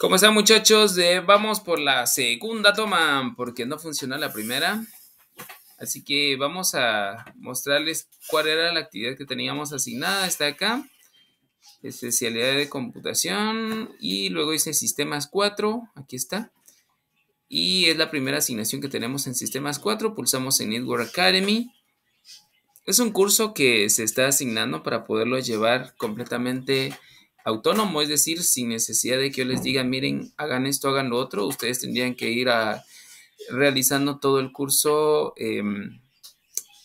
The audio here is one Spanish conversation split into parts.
¿Cómo están muchachos? Vamos por la segunda toma porque no funcionó la primera. Así que vamos a mostrarles cuál era la actividad que teníamos asignada. Está acá. Especialidad de computación. Y luego dice sistemas 4. Aquí está. Y es la primera asignación que tenemos en sistemas 4. Pulsamos en Network Academy. Es un curso que se está asignando para poderlo llevar completamente autónomo, es decir, sin necesidad de que yo les diga, miren, hagan esto, hagan lo otro, ustedes tendrían que ir a, realizando todo el curso em,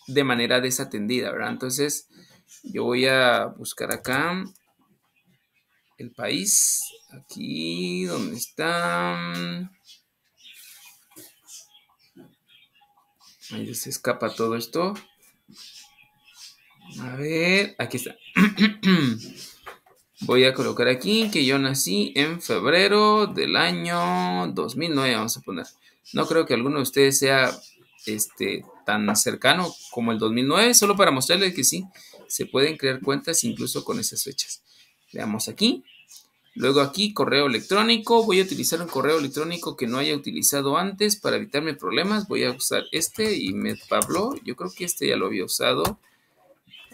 de manera desatendida, ¿verdad? Entonces, yo voy a buscar acá el país, aquí, donde está? Ahí se escapa todo esto. A ver, aquí está. Voy a colocar aquí que yo nací en febrero del año 2009, vamos a poner. No creo que alguno de ustedes sea este, tan cercano como el 2009, solo para mostrarles que sí, se pueden crear cuentas incluso con esas fechas. Veamos aquí. Luego aquí, correo electrónico. Voy a utilizar un correo electrónico que no haya utilizado antes para evitarme problemas. Voy a usar este y me Pablo. Yo creo que este ya lo había usado.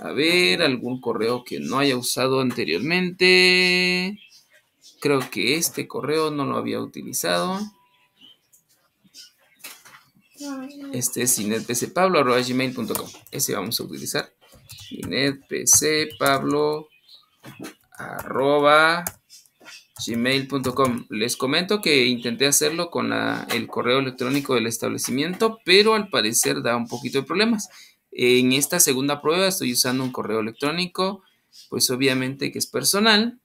A ver, algún correo que no haya usado anteriormente. Creo que este correo no lo había utilizado. Este es inetpcpablo.gmail.com. Ese vamos a utilizar. inetpcpablo.gmail.com. Les comento que intenté hacerlo con el correo electrónico del establecimiento, pero al parecer da un poquito de problemas. En esta segunda prueba estoy usando un correo electrónico, pues obviamente que es personal.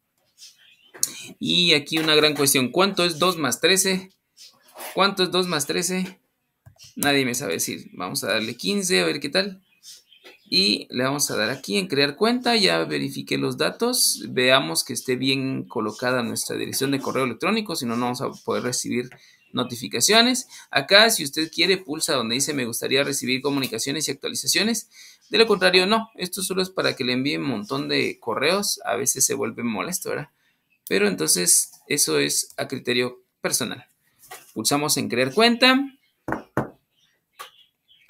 Y aquí una gran cuestión, ¿cuánto es 2 más 13? ¿Cuánto es 2 más 13? Nadie me sabe decir. Vamos a darle 15, a ver qué tal. Y le vamos a dar aquí en crear cuenta, ya verifiqué los datos, veamos que esté bien colocada nuestra dirección de correo electrónico, si no, no vamos a poder recibir notificaciones. Acá, si usted quiere, pulsa donde dice me gustaría recibir comunicaciones y actualizaciones. De lo contrario, no. Esto solo es para que le envíen un montón de correos. A veces se vuelve molesto, ¿verdad? Pero entonces, eso es a criterio personal. Pulsamos en crear cuenta.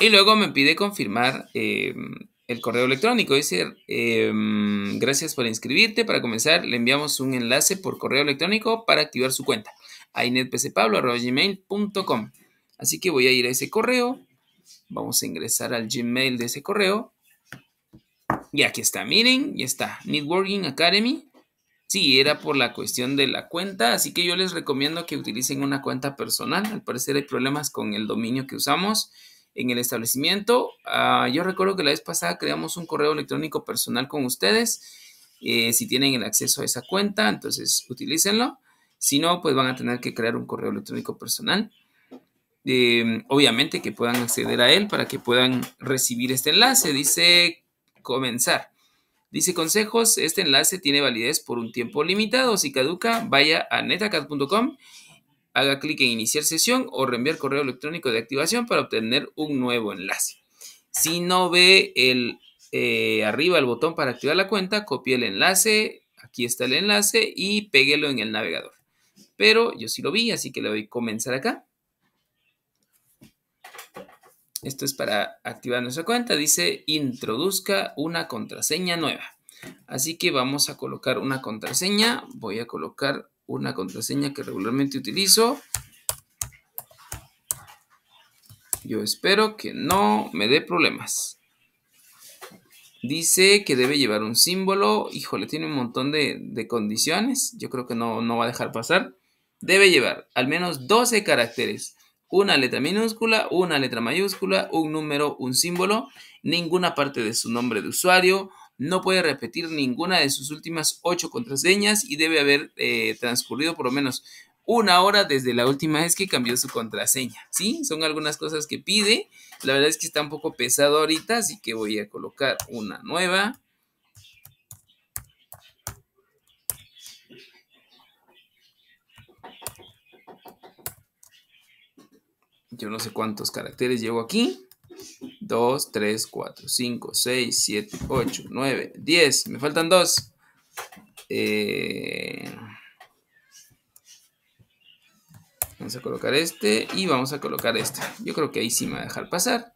Y luego me pide confirmar em, el correo electrónico. Dice, em, gracias por inscribirte. Para comenzar, le enviamos un enlace por correo electrónico para activar su cuenta a inetpcpablo.gmail.com. Así que voy a ir a ese correo. Vamos a ingresar al Gmail de ese correo. Y aquí está, miren, ya está. Networking Academy. Sí, era por la cuestión de la cuenta, así que yo les recomiendo que utilicen una cuenta personal. Al parecer hay problemas con el dominio que usamos en el establecimiento. Ah, yo recuerdo que la vez pasada creamos un correo electrónico personal con ustedes. Eh, si tienen el acceso a esa cuenta, entonces utilícenlo. Si no, pues van a tener que crear un correo electrónico personal. Em, obviamente que puedan acceder a él para que puedan recibir este enlace. Dice comenzar. Dice consejos, este enlace tiene validez por un tiempo limitado. Si caduca, vaya a netacad.com, haga clic en iniciar sesión o reenviar correo electrónico de activación para obtener un nuevo enlace. Si no ve el eh, arriba el botón para activar la cuenta, copie el enlace, aquí está el enlace y péguelo en el navegador pero yo sí lo vi, así que le doy comenzar acá. Esto es para activar nuestra cuenta. Dice introduzca una contraseña nueva. Así que vamos a colocar una contraseña. Voy a colocar una contraseña que regularmente utilizo. Yo espero que no me dé problemas. Dice que debe llevar un símbolo. Híjole, tiene un montón de, condiciones. Yo creo que no, no va a dejar pasar debe llevar al menos 12 caracteres, una letra minúscula, una letra mayúscula, un número, un símbolo, ninguna parte de su nombre de usuario, no puede repetir ninguna de sus últimas 8 contraseñas y debe haber eh, transcurrido por lo menos una hora desde la última vez que cambió su contraseña. ¿Sí? Son algunas cosas que pide. La verdad es que está un poco pesado ahorita, así que voy a colocar una nueva. yo no sé cuántos caracteres llevo aquí. 2, 3, 4, 5, 6, 7, 8, 9, 10. Me faltan dos. Eh, Vamos a colocar este y vamos a colocar este. Yo creo que ahí sí me va a dejar pasar.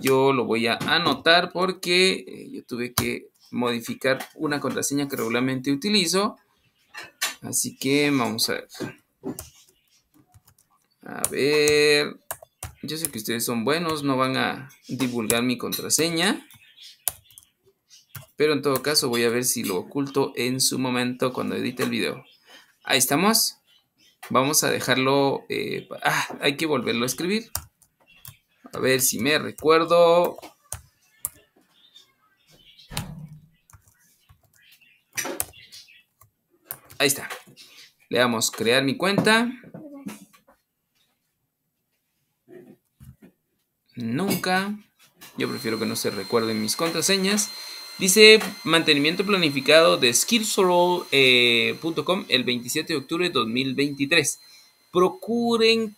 Yo lo voy a anotar porque eh, yo tuve que modificar una contraseña que regularmente utilizo. Así que vamos a ver. A ver. Yo sé que ustedes son buenos, no van a divulgar mi contraseña. Pero en todo caso voy a ver si lo oculto en su momento cuando edite el video. Ahí estamos. Vamos a dejarlo... Eh, ah, hay que volverlo a escribir. A ver si me recuerdo. Ahí está. Le damos crear mi cuenta. Nunca. Yo prefiero que no se recuerden mis contraseñas. Dice mantenimiento planificado de skillsroll.com eh, el 27 de octubre de 2023. Procuren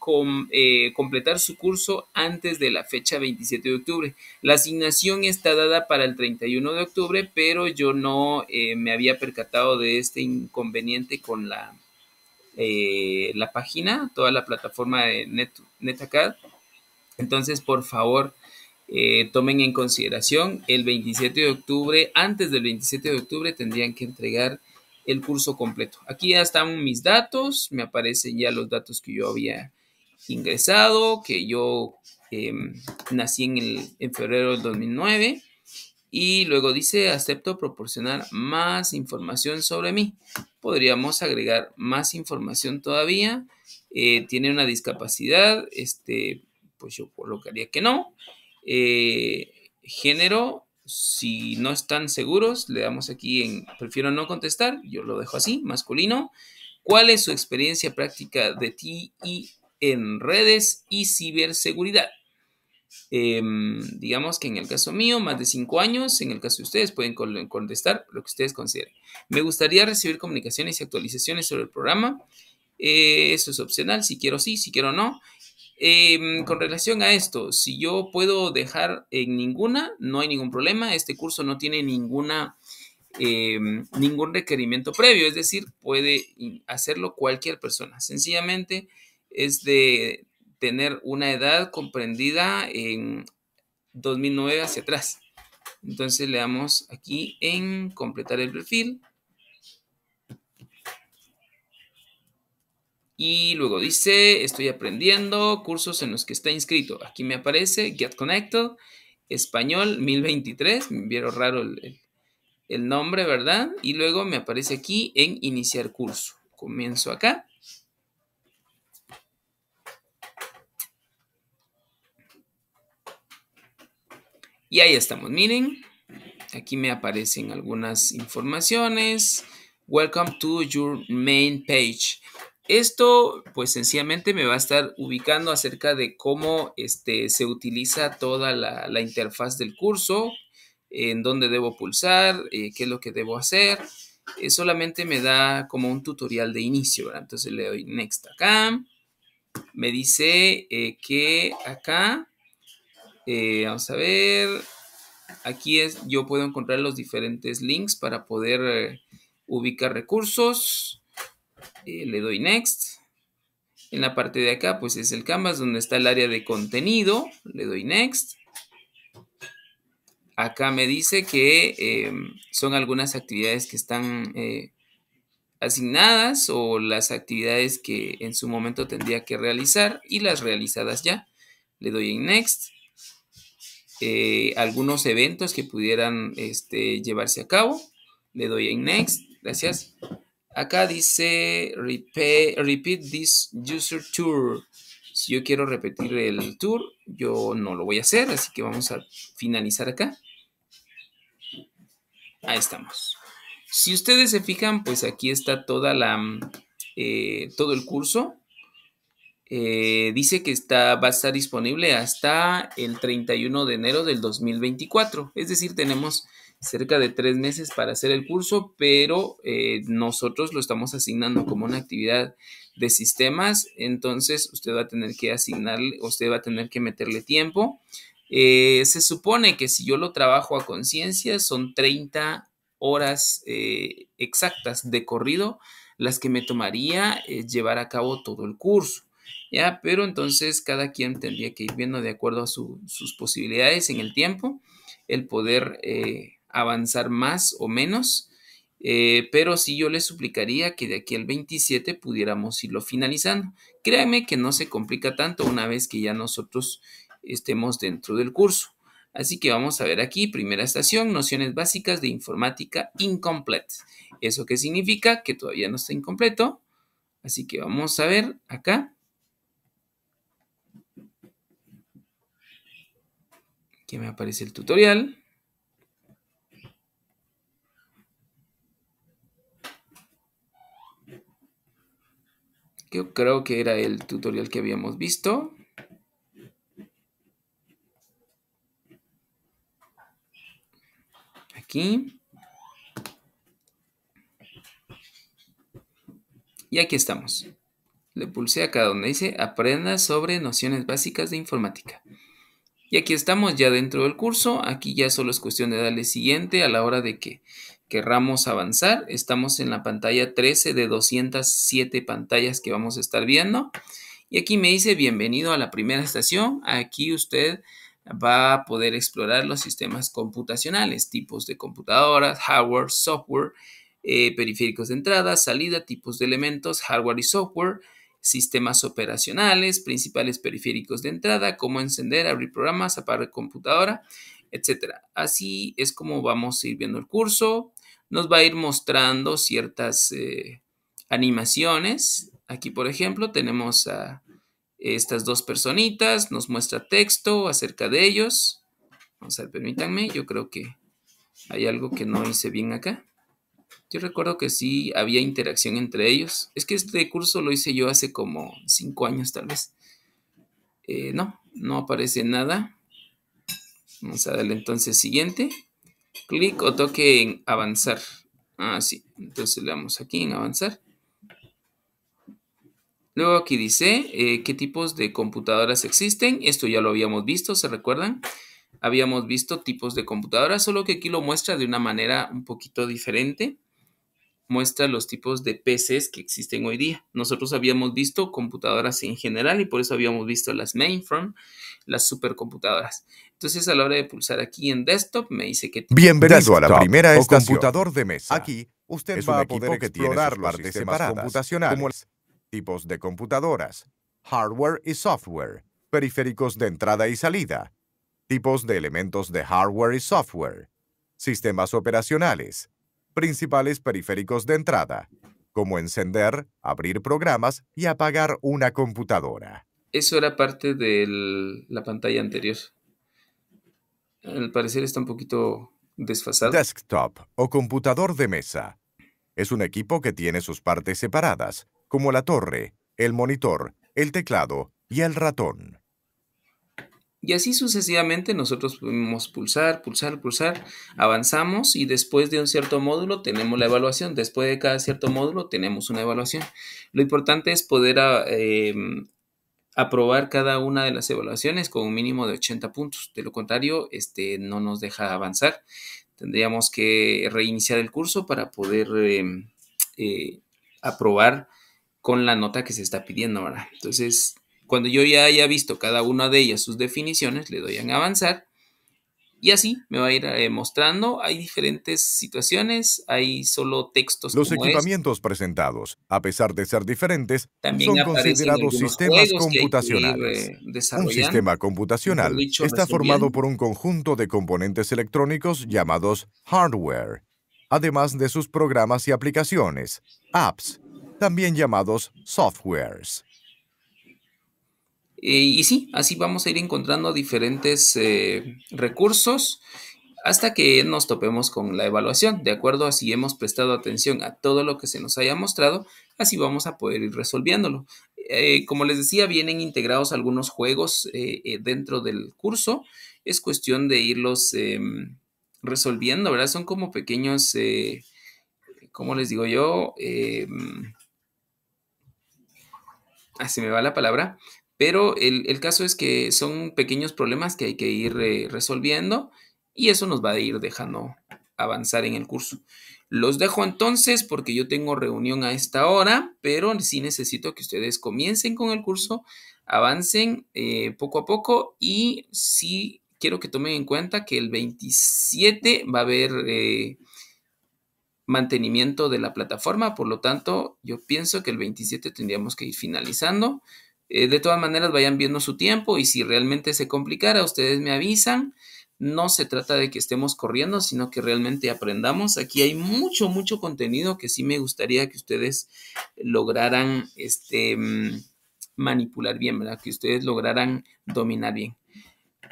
eh, completar su curso antes de la fecha 27 de octubre. La asignación está dada para el 31 de octubre, pero yo no eh, me había percatado de este inconveniente con la, la página, toda la plataforma de Net, NetAcad. Entonces, por favor, eh, tomen en consideración el 27 de octubre, antes del 27 de octubre tendrían que entregar el curso completo. Aquí ya están mis datos, me aparecen ya los datos que yo había ingresado, que yo em, nací en, el, en febrero del 2009 y luego dice acepto proporcionar más información sobre mí. Podríamos agregar más información todavía. Eh, tiene una discapacidad, este, pues yo colocaría que no. Eh, género, si no están seguros, le damos aquí en prefiero no contestar, yo lo dejo así, masculino. ¿Cuál es su experiencia práctica de ti y en redes y ciberseguridad? Em, digamos que en el caso mío, más de cinco años, en el caso de ustedes pueden contestar lo que ustedes consideren. Me gustaría recibir comunicaciones y actualizaciones sobre el programa. Eh, eso es opcional, si quiero sí, si quiero no. Em, con relación a esto, si yo puedo dejar en ninguna, no hay ningún problema. Este curso no tiene ninguna, em, ningún requerimiento previo, es decir, puede hacerlo cualquier persona. Sencillamente es de tener una edad comprendida en 2009 hacia atrás. Entonces le damos aquí en completar el perfil. Y luego dice, estoy aprendiendo cursos en los que está inscrito. Aquí me aparece Get Connected, español 1023. Me vieron raro el, el nombre, ¿verdad? Y luego me aparece aquí en iniciar curso. Comienzo acá. Y ahí estamos, miren. Aquí me aparecen algunas informaciones. Welcome to your main page. Esto, pues sencillamente me va a estar ubicando acerca de cómo este, se utiliza toda la, interfaz del curso, en dónde debo pulsar, eh, qué es lo que debo hacer. Eh, solamente me da como un tutorial de inicio. Entonces le doy Next acá. Me dice eh, que acá, vamos a ver, aquí es, yo puedo encontrar los diferentes links para poder ubicar recursos. Eh, le doy Next. En la parte de acá, pues es el Canvas donde está el área de contenido. Le doy Next. Acá me dice que em, son algunas actividades que están eh, asignadas o las actividades que en su momento tendría que realizar y las realizadas ya. Le doy en Next. Eh, algunos eventos que pudieran este, llevarse a cabo. Le doy en Next. Gracias. Acá dice repeat, this user tour. Si yo quiero repetir el tour, yo no lo voy a hacer, así que vamos a finalizar acá. Ahí estamos. Si ustedes se fijan, pues aquí está toda la, eh, todo el curso. Eh, dice que está, va a estar disponible hasta el 31 de enero del 2024. Es decir, tenemos cerca de tres meses para hacer el curso, pero eh, nosotros lo estamos asignando como una actividad de sistemas, entonces usted va a tener que asignarle, usted va a tener que meterle tiempo. Eh, se supone que si yo lo trabajo a conciencia son 30 horas eh, exactas de corrido las que me tomaría llevar a cabo todo el curso. ¿Ya? Pero entonces cada quien tendría que ir viendo de acuerdo a sus posibilidades en el tiempo, el poder avanzar más o menos. pero sí yo les suplicaría que de aquí al 27 pudiéramos irlo finalizando. Créanme que no se complica tanto una vez que ya nosotros estemos dentro del curso. Así que vamos a ver aquí, primera estación, nociones básicas de informática incomplete. ¿Eso qué significa? Que todavía no está incompleto. Así que vamos a ver acá. Aquí me aparece el tutorial. Yo creo que era el tutorial que habíamos visto. aquí. Y aquí estamos. Le pulsé acá donde dice aprenda sobre nociones básicas de informática. Y aquí estamos ya dentro del curso. Aquí ya solo es cuestión de darle siguiente a la hora de que querramos avanzar. Estamos en la pantalla 13 de 207 pantallas que vamos a estar viendo. Y aquí me dice bienvenido a la primera estación. Aquí usted va a poder explorar los sistemas computacionales, tipos de computadoras, hardware, software, eh, periféricos de entrada, salida, tipos de elementos, hardware y software, sistemas operacionales, principales periféricos de entrada, cómo encender, abrir programas, apagar computadora, etc. Así es como vamos a ir viendo el curso. Nos va a ir mostrando ciertas eh, animaciones. Aquí, por ejemplo, tenemos a estas dos personitas, nos muestra texto acerca de ellos. Vamos a ver, permítanme, yo creo que hay algo que no hice bien acá. Yo recuerdo que sí había interacción entre ellos. Es que este curso lo hice yo hace como cinco años tal vez. Eh, no, no aparece nada. Vamos a darle entonces siguiente. Clic o toque en avanzar. Ah, sí. Entonces le damos aquí en avanzar. Luego aquí dice eh, qué tipos de computadoras existen. Esto ya lo habíamos visto, ¿se recuerdan? Habíamos visto tipos de computadoras, solo que aquí lo muestra de una manera un poquito diferente. Muestra los tipos de PCs que existen hoy día. Nosotros habíamos visto computadoras en general y por eso habíamos visto las mainframe, las supercomputadoras. Entonces a la hora de pulsar aquí en desktop me dice que... Bienvenido a la primera estación. computador de mesa. Aquí usted va a poder explorar partes separadas, computacionales tipos de computadoras, hardware y software, periféricos de entrada y salida, tipos de elementos de hardware y software, sistemas operacionales, principales periféricos de entrada, como encender, abrir programas y apagar una computadora. Eso era parte de la pantalla anterior. Al parecer está un poquito desfasado. Desktop o computador de mesa. Es un equipo que tiene sus partes separadas, como la torre, el monitor, el teclado y el ratón. Y así sucesivamente nosotros podemos pulsar, pulsar, pulsar, avanzamos y después de un cierto módulo tenemos la evaluación. Después de cada cierto módulo tenemos una evaluación. Lo importante es poder ah, em, aprobar cada una de las evaluaciones con un mínimo de 80 puntos. De lo contrario, este no nos deja avanzar. Tendríamos que reiniciar el curso para poder em, eh, aprobar con la nota que se está pidiendo ahora. Entonces, cuando yo ya haya visto cada una de ellas sus definiciones, le doy en avanzar y así me va a ir eh, mostrando. Hay diferentes situaciones, hay solo textos. Los equipamientos presentados, a pesar de ser diferentes, son considerados sistemas computacionales. Eh, un sistema computacional está formado por un conjunto de componentes electrónicos llamados hardware, además de sus programas y aplicaciones, apps, también llamados softwares. Y, sí, así vamos a ir encontrando diferentes eh, recursos hasta que nos topemos con la evaluación. De acuerdo a si hemos prestado atención a todo lo que se nos haya mostrado, así vamos a poder ir resolviéndolo. Eh, como les decía, vienen integrados algunos juegos eh, dentro del curso. Es cuestión de irlos em, resolviendo, ¿verdad? Son como pequeños, ¿cómo les digo yo? Em, así me va la palabra, pero el, caso es que son pequeños problemas que hay que ir eh, resolviendo y eso nos va a ir dejando avanzar en el curso. Los dejo entonces porque yo tengo reunión a esta hora, pero sí necesito que ustedes comiencen con el curso, avancen eh, poco a poco y sí quiero que tomen en cuenta que el 27 va a haber eh, mantenimiento de la plataforma, por lo tanto yo pienso que el 27 tendríamos que ir finalizando. Eh, de todas maneras vayan viendo su tiempo y si realmente se complicara, ustedes me avisan no se trata de que estemos corriendo, sino que realmente aprendamos. Aquí hay mucho, mucho contenido que sí me gustaría que ustedes lograran este, mm, manipular bien, ¿verdad? Que ustedes lograran dominar bien.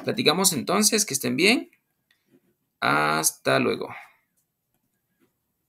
Platicamos entonces, que estén bien. Hasta luego.